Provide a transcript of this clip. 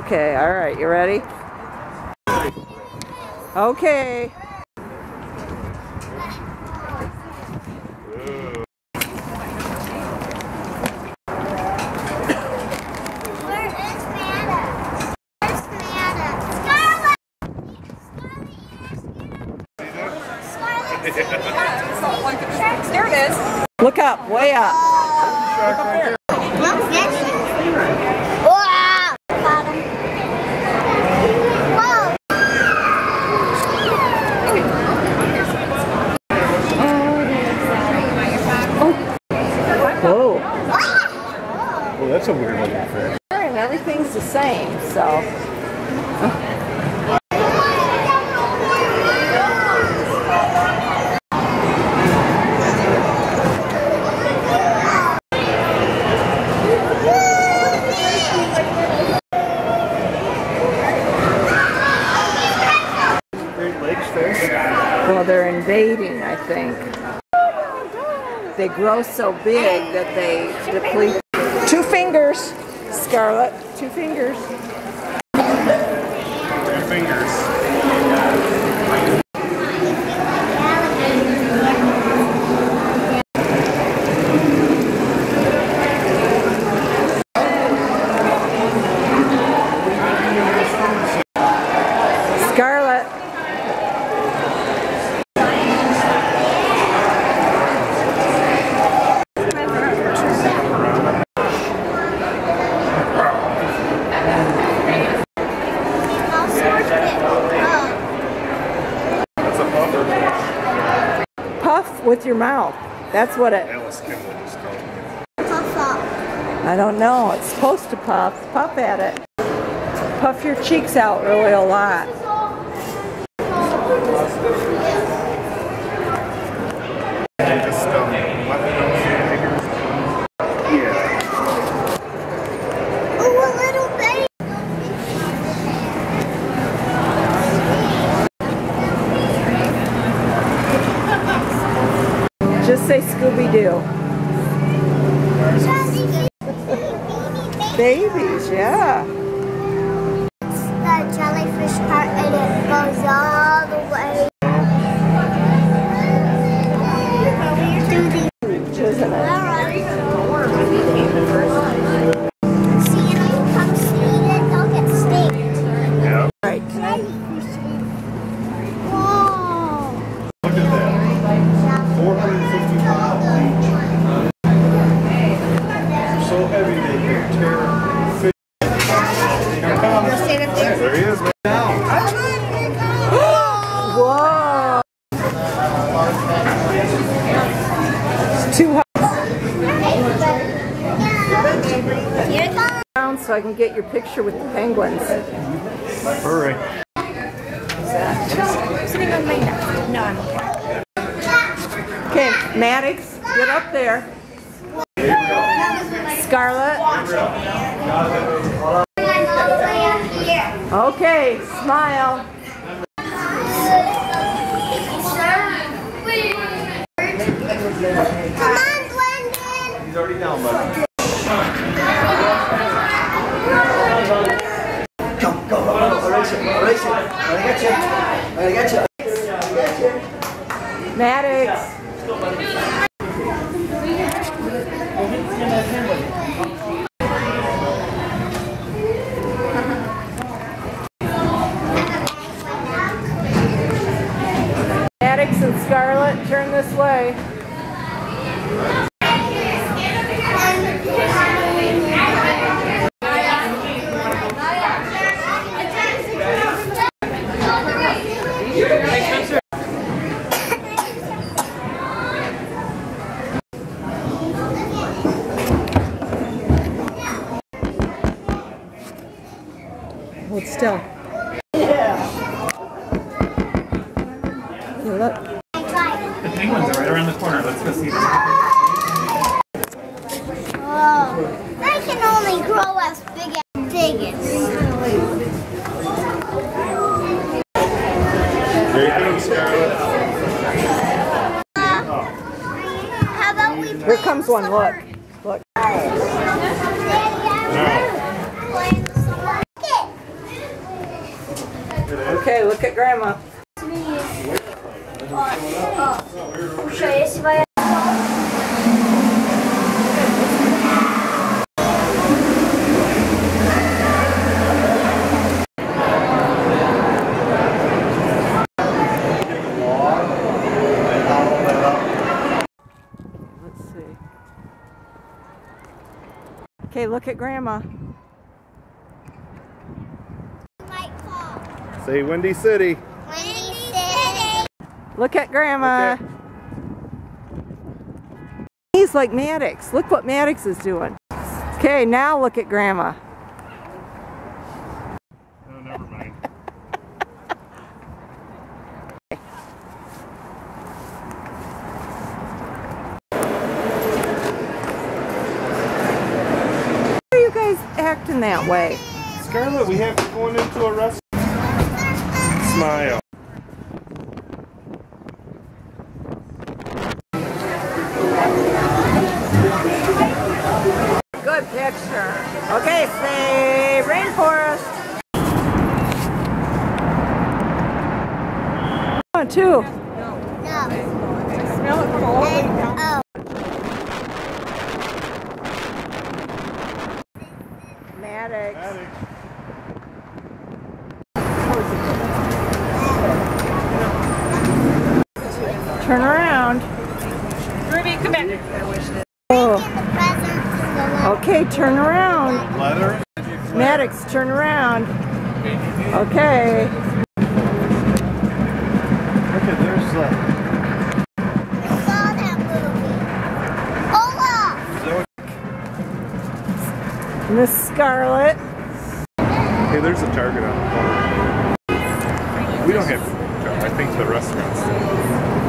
Okay, all right, you ready? Okay. Where is Manda? Where's Manda? Scarlet! Scarlet! There it is. Look up, way up. Look next to you. Wow! Got him. Whoa! Whoa. Well, that's a weird looking fish. Everything's the same, so. Great Lakes fish. Well, they're invading, I think. They grow so big that they deplete. Fingers, Scarlet. Two fingers. Two fingers. Scarlet. That's a puffer. Puff with your mouth. That's what it. Alice Kimball just called me. Puff up. I don't know. It's supposed to puff. Puff at it. Puff your cheeks out really a lot. They just um, let me know figures. Yeah. Ooh, a little baby. Just say Scooby Doo. Babies, yeah. The jellyfish part and it goes all the way to the so heavy they can tear fish. Here comes. There he is, man. Down. Whoa! It's too high Here it comes. so I can get your picture with the penguins. Hurry. Sitting on my neck. No, I'm okay. Okay, Maddox, get up there. Scarlet. Okay, smile. Come on, Glendon. He's already down, buddy. Come, go, go, go, erase it, erase it. I got you. I got you. Maddox. Maddox and Scarlet, turn this way. Hold still. Look. The penguins are right around the corner. Let's go see them. Oh, I can only grow as big as biggest. There you go, Scarlet. Uh, how about we Here comes one, look. Look. Okay, look at Grandma. Czuję swoje... Let's see. Okay, look at Grandma. Might. Say Windy City. Look at Grandma. Okay. He's like Maddox. Look what Maddox is doing. Okay, now look at Grandma. Oh, never mind. Why are you guys acting that way? Scarlett, we have you going into a restaurant. Smile. Good picture. Okay, say rainforest. One, two. No. Smell it from all the way down. Oh. Maddox. Maddox. Turn around. Ruby, come back. Oh. The presents in the left. Okay, turn around. Leather. Maddox, turn around. Okay. Miss Scarlet. hey, there's a Target on the corner. We don't have. I think the restaurants.